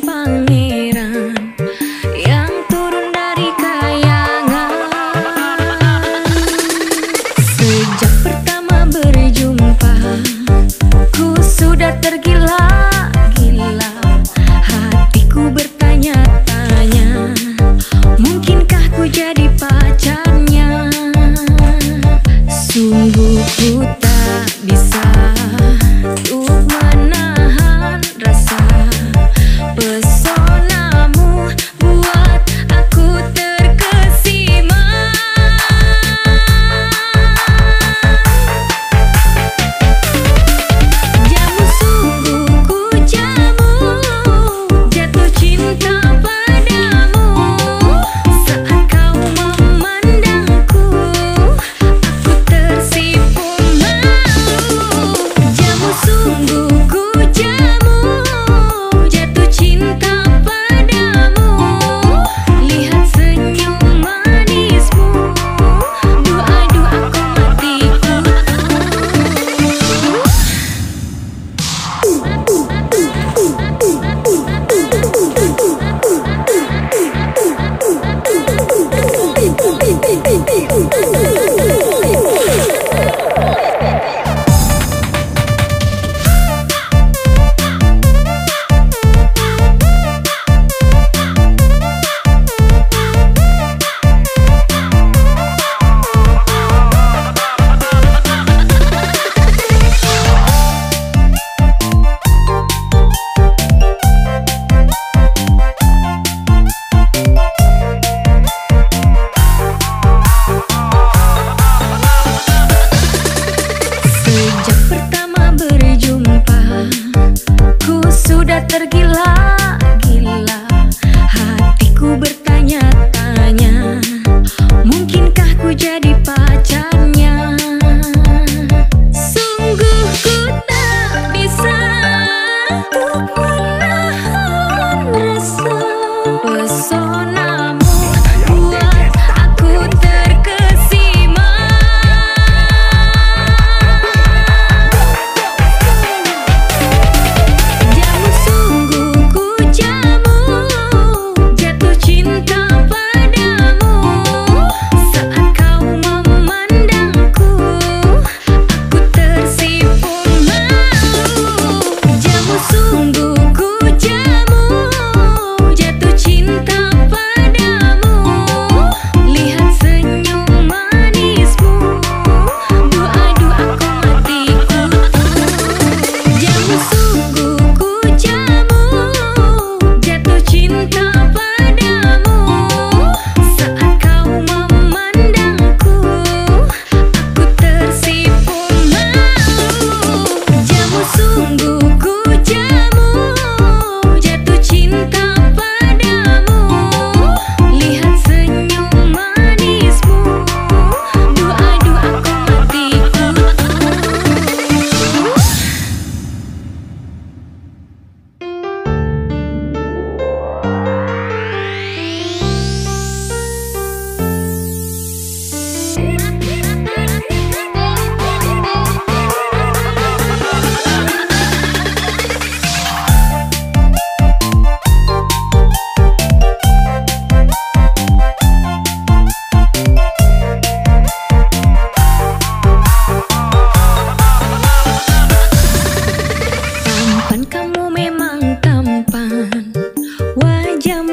find Pesonamu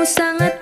sangat